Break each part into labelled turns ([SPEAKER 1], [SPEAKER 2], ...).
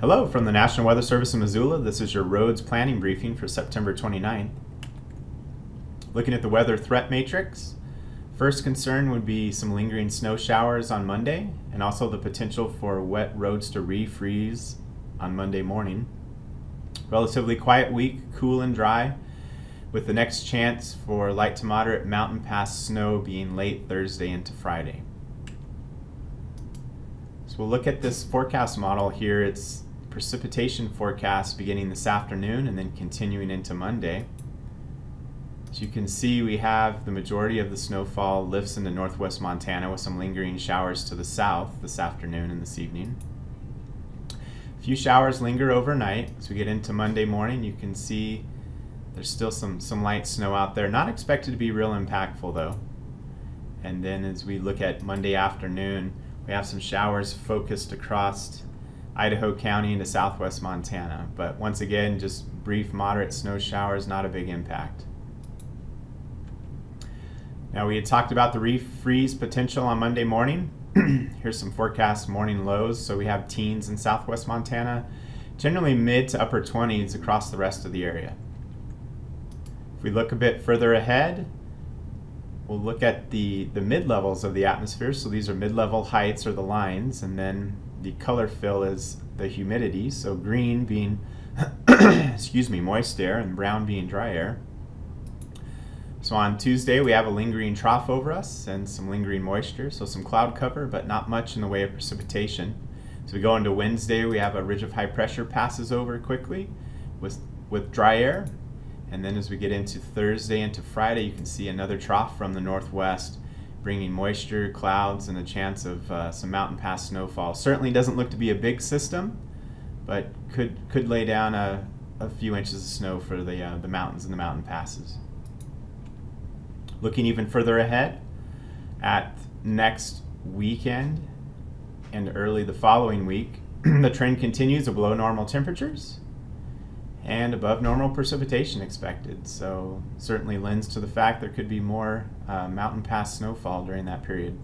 [SPEAKER 1] Hello from the National Weather Service in Missoula. This is your roads planning briefing for September 29th. Looking at the weather threat matrix, first concern would be some lingering snow showers on Monday and also the potential for wet roads to refreeze on Monday morning. Relatively quiet week, cool and dry, with the next chance for light to moderate mountain pass snow being late Thursday into Friday. So we'll look at this forecast model here. It's precipitation forecast beginning this afternoon and then continuing into Monday. As you can see, we have the majority of the snowfall lifts into northwest Montana with some lingering showers to the south this afternoon and this evening. A few showers linger overnight. As we get into Monday morning, you can see there's still some, some light snow out there. Not expected to be real impactful though. And then as we look at Monday afternoon, we have some showers focused across Idaho County into southwest Montana. But once again, just brief moderate snow showers, not a big impact. Now we had talked about the refreeze potential on Monday morning. Here's some forecast morning lows. So we have teens in southwest Montana, generally mid to upper 20s across the rest of the area. If we look a bit further ahead, we'll look at the, the mid-levels of the atmosphere. So these are mid-level heights or the lines, and then the color fill is the humidity. So green being, excuse me, moist air, and brown being dry air. So on Tuesday, we have a lingering trough over us and some lingering moisture, so some cloud cover, but not much in the way of precipitation. So we go into Wednesday, we have a ridge of high pressure passes over quickly with, with dry air, and then as we get into Thursday into Friday, you can see another trough from the northwest, bringing moisture, clouds, and a chance of uh, some mountain pass snowfall. Certainly doesn't look to be a big system, but could could lay down a, a few inches of snow for the uh, the mountains and the mountain passes. Looking even further ahead, at next weekend and early the following week, the trend continues of below normal temperatures and above normal precipitation expected. So certainly lends to the fact there could be more uh, mountain pass snowfall during that period.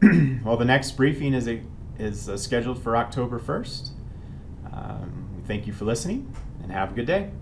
[SPEAKER 1] well, the next briefing is, a, is uh, scheduled for October 1st. Um, thank you for listening and have a good day.